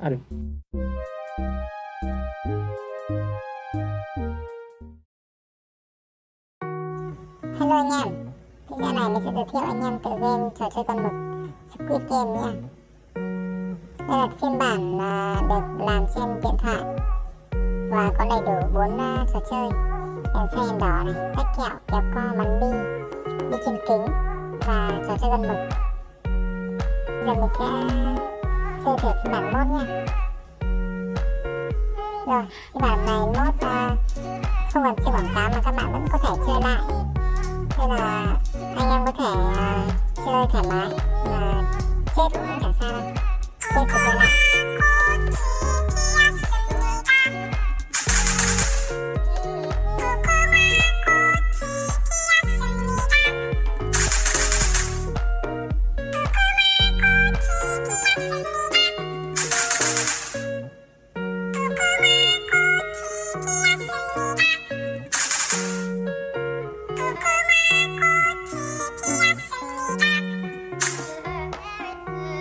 Aduh. Hello anh em. Video này mình sẽ giới thiệu anh em tựa game trò chơi con mực Squid Game nha Đây là phiên bản à, được làm trên điện thoại Và có đầy đủ 4 à, trò chơi. Đèn xe đèn đỏ này, tách kẹo, kéo co, bắn bi Đi trên kính và trò chơi con mực. Giờ mình sẽ chơi thử phiên bản mod nha. Rồi, phiên bản này mod uh, ờ, không cần chơi quảng cáo mà các bạn vẫn có thể chơi lại. Nên là anh em có thể ờ, uh, chơi thoải mái. Mà chết cũng chẳng sao đâu. Chết thì chơi lại.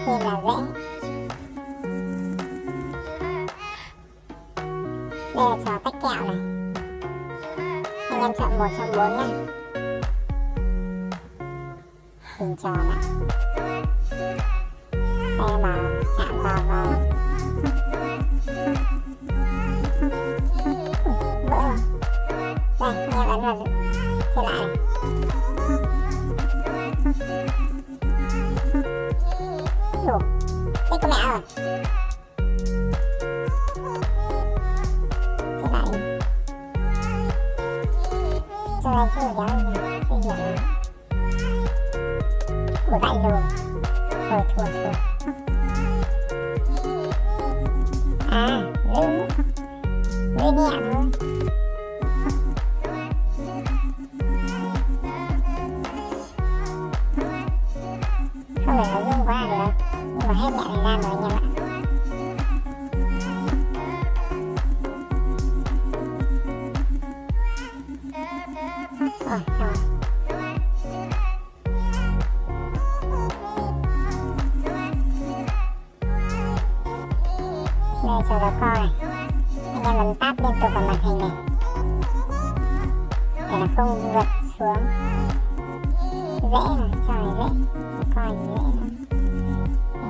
Thì là vẽ đây là trò tách kẹo này. Anh em chọn một trong bốn nhé hình tròn ạ đây mà chạm vào và vỡ rồi. Đây anh em ấn vào chơi lại. này hiểu thế có mẹ rồi Thế lại đi Cho anh chơi giáo này Chơi hiểu này Ủa vậy rồi. Thôi thua thua À, dư Dư nhẹ thôi. Hết mẹ thời rồi anh em ạ. Rồi, xong rồi Đây chờ đó co này Anh em mình tap liên tục vào màn hình này. Để nó không vượt xuống. Dễ mà, cho này dễ. Coi dễ lắm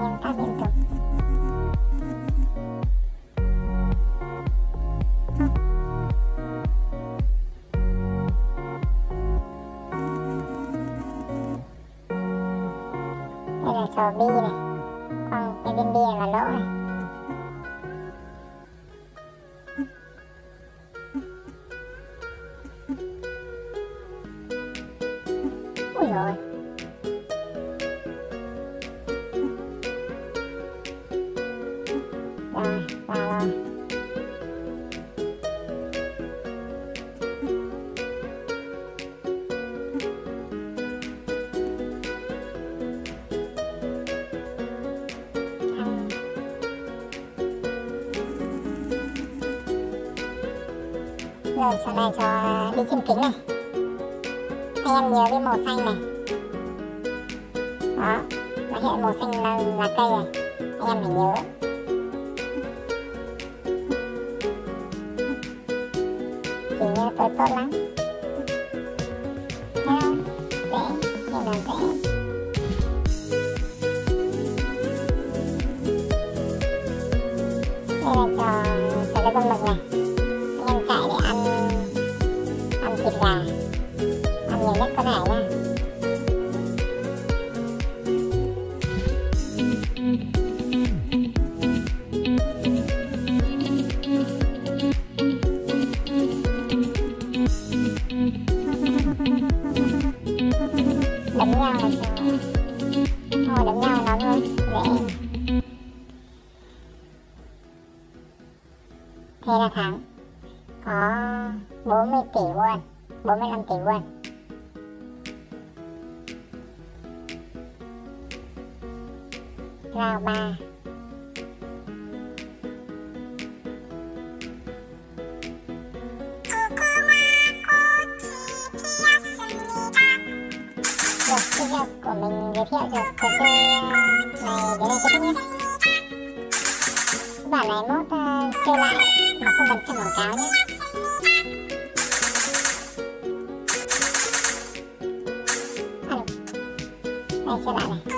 em tab liên tục Đây là trò bi này còn cái viên bia là lỗ này Ui dồi Rồi, Rồi, sau này cho đi trên kính này. Anh em nhớ cái màu xanh này. Đó, nó hiện màu xanh là, là cây này. Anh em phải nhớ. Chỉ như tôi tốt lắm. Thấy không? Dễ, như là dễ. Đây là trò, trò cái con mực này. Ăn nhiều à? đánh nhau là sao? Thôi, đánh nhau nó thôi, dễ. Thế là thắng. Có 40 tỷ won 45 tỷ won. Round 3 Được, video của mình giới thiệu được chơi này đến đây kết thúc nhé. bản này mốt uh, chơi lại mà không cần xem quảng cáo nhé. À, đây chơi lại đấy này